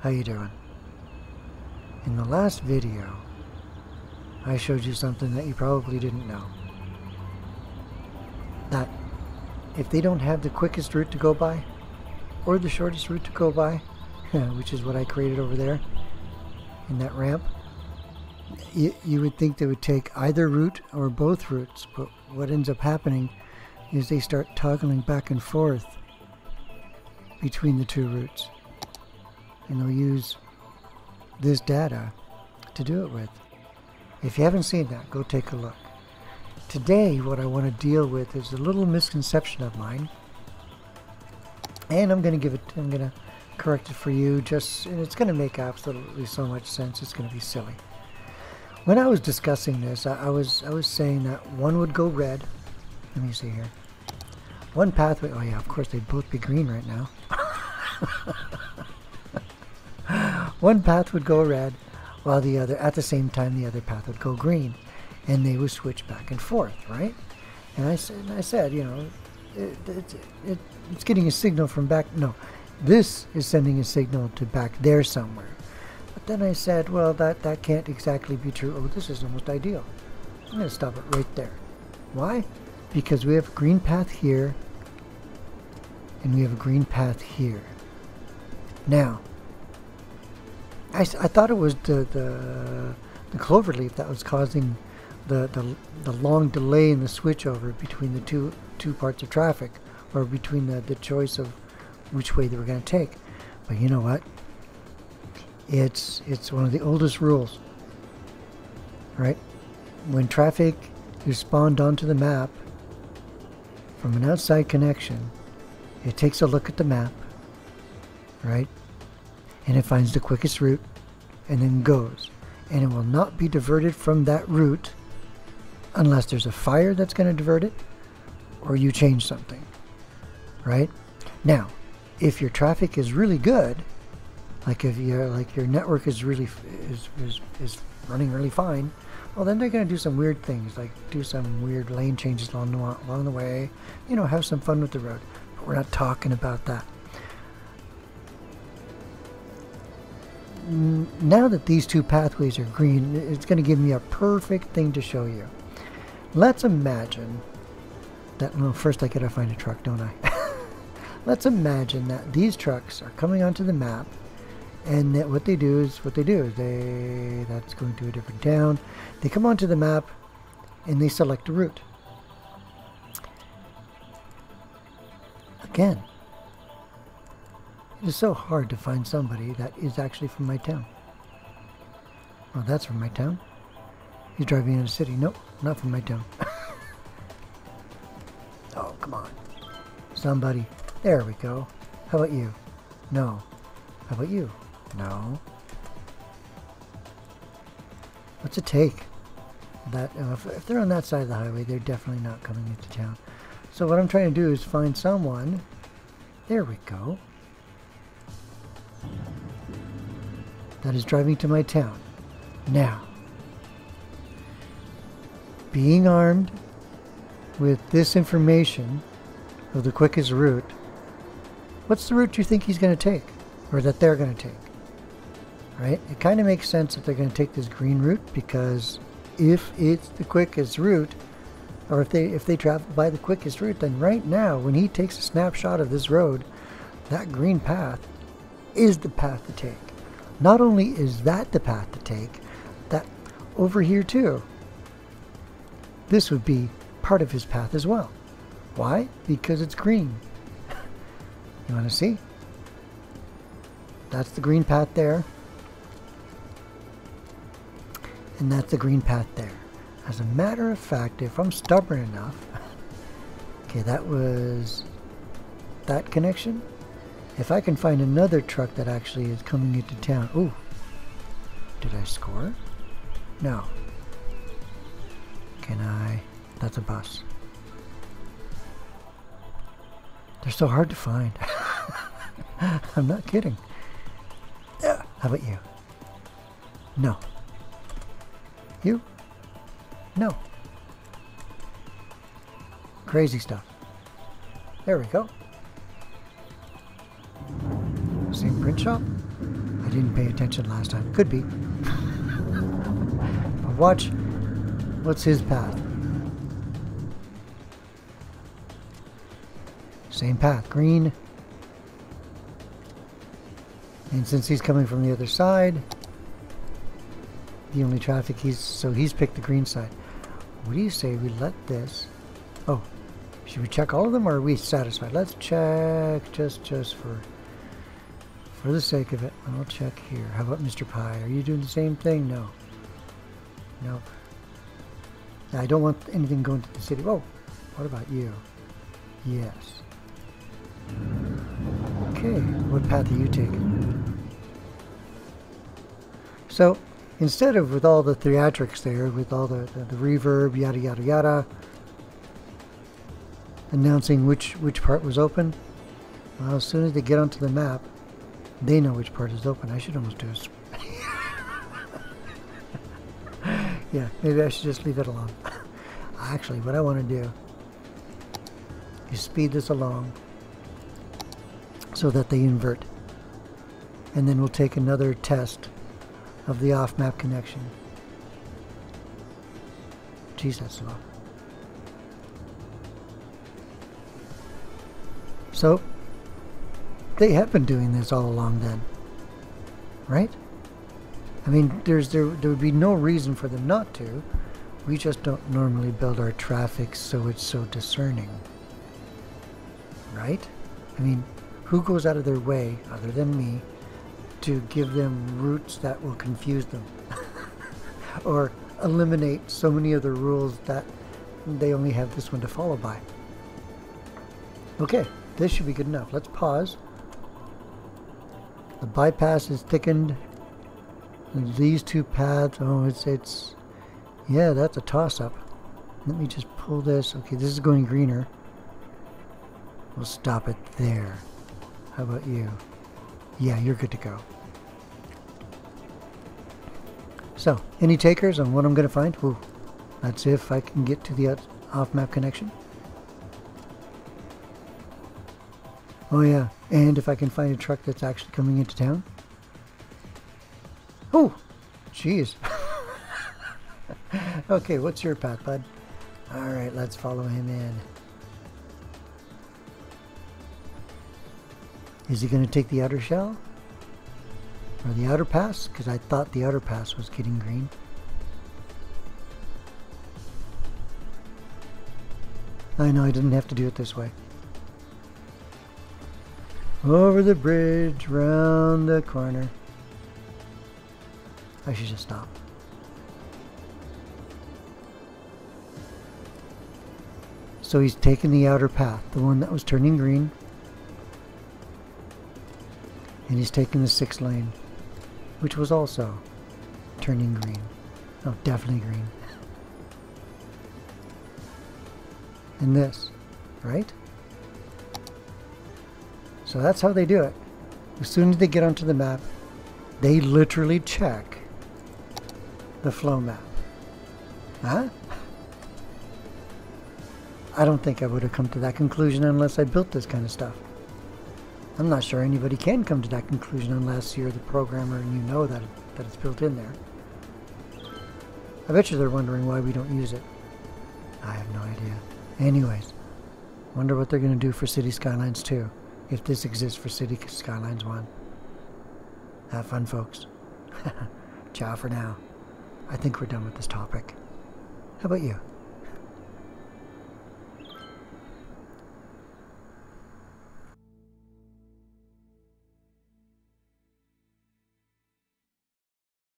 How you doing? In the last video, I showed you something that you probably didn't know. That if they don't have the quickest route to go by, or the shortest route to go by, which is what I created over there in that ramp, you, you would think they would take either route or both routes, but what ends up happening is they start toggling back and forth between the two routes. And they'll use this data to do it with. If you haven't seen that, go take a look. Today, what I want to deal with is a little misconception of mine. And I'm going to give it, I'm going to correct it for you, just, and it's going to make absolutely so much sense, it's going to be silly. When I was discussing this, I, I was I was saying that one would go red. Let me see here. One pathway. Oh yeah, of course they'd both be green right now. one path would go red, while the other, at the same time, the other path would go green, and they would switch back and forth, right? And I said, I said, you know, it, it, it, it's getting a signal from back. No, this is sending a signal to back there somewhere. But then I said, well, that, that can't exactly be true. Oh, this is almost ideal. I'm going to stop it right there. Why? Because we have a green path here, and we have a green path here. Now, I, I thought it was the, the, the cloverleaf that was causing the, the, the long delay in the switchover between the two, two parts of traffic, or between the, the choice of which way they were going to take. But you know what? It's it's one of the oldest rules. Right? When traffic is spawned onto the map from an outside connection, it takes a look at the map, right? And it finds the quickest route and then goes. And it will not be diverted from that route unless there's a fire that's going to divert it or you change something. Right? Now, if your traffic is really good, like if your like your network is really is, is, is running really fine, well then they're going to do some weird things, like do some weird lane changes along the, along the way, you know, have some fun with the road. But we're not talking about that. Now that these two pathways are green, it's going to give me a perfect thing to show you. Let's imagine that, well, first I gotta find a truck, don't I? Let's imagine that these trucks are coming onto the map and that what they do is what they do is they that's going to a different town they come onto the map and they select a route again it is so hard to find somebody that is actually from my town well that's from my town he's driving in a city nope not from my town oh come on somebody there we go how about you no how about you no. What's it take? That uh, if, if they're on that side of the highway, they're definitely not coming into town. So what I'm trying to do is find someone. There we go. That is driving to my town. Now, being armed with this information of the quickest route, what's the route you think he's going to take? Or that they're going to take? right? It kind of makes sense that they're going to take this green route because if it's the quickest route, or if they if they travel by the quickest route, then right now when he takes a snapshot of this road, that green path is the path to take. Not only is that the path to take, that over here too, this would be part of his path as well. Why? Because it's green. you want to see? That's the green path there. and that's the green path there. As a matter of fact, if I'm stubborn enough, okay, that was that connection. If I can find another truck that actually is coming into town, ooh, did I score? No. Can I? That's a bus. They're so hard to find. I'm not kidding. Yeah. How about you? No. You? No. Crazy stuff. There we go. Same print shop? I didn't pay attention last time. Could be. watch. What's his path? Same path. Green. And since he's coming from the other side, the only traffic he's... So he's picked the green side. What do you say we let this... Oh, should we check all of them or are we satisfied? Let's check just just for for the sake of it. I'll check here. How about Mr. Pie? Are you doing the same thing? No. Nope. I don't want anything going to the city. Oh, what about you? Yes. Okay, what path are you taking? So, instead of with all the theatrics there, with all the, the, the reverb, yada yada yada, announcing which, which part was open, well, as soon as they get onto the map, they know which part is open. I should almost do it. yeah, maybe I should just leave it alone. Actually, what I want to do is speed this along so that they invert. And then we'll take another test of the off-map connection. Jeez, that's slow. So, they have been doing this all along then. Right? I mean, there's there, there would be no reason for them not to. We just don't normally build our traffic so it's so discerning. Right? I mean, who goes out of their way, other than me, to give them routes that will confuse them? or eliminate so many of the rules that they only have this one to follow by. Okay, this should be good enough. Let's pause. The bypass is thickened. These two paths, oh, it's, it's, yeah, that's a toss-up. Let me just pull this. Okay, this is going greener. We'll stop it there. How about you? Yeah, you're good to go. So, any takers on what I'm going to find? Ooh, that's if I can get to the off-map connection. Oh yeah, and if I can find a truck that's actually coming into town. Oh, jeez. okay, what's your path, bud? All right, let's follow him in. Is he going to take the outer shell? Or the outer pass? Because I thought the outer pass was getting green. I know I didn't have to do it this way. Over the bridge, round the corner. I should just stop. So he's taken the outer path, the one that was turning green. And he's taken the sixth lane, which was also turning green. Oh, definitely green. And this, right? So that's how they do it. As soon as they get onto the map, they literally check the flow map. Huh? I don't think I would have come to that conclusion unless I built this kind of stuff. I'm not sure anybody can come to that conclusion unless you're the programmer and you know that, that it's built in there. I bet you they're wondering why we don't use it. I have no idea. Anyways, wonder what they're going to do for City Skylines 2 if this exists for City Skylines 1. Have fun, folks. Ciao for now. I think we're done with this topic. How about you?